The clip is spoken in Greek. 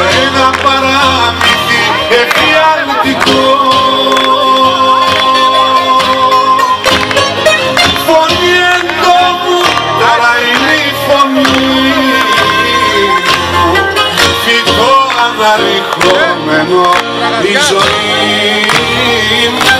σε ένα παράμυθι εφιαλτικό Φωνή εντόμου, τώρα είναι η φωνή. Φυτό αναρριχόμενο η ζωή μου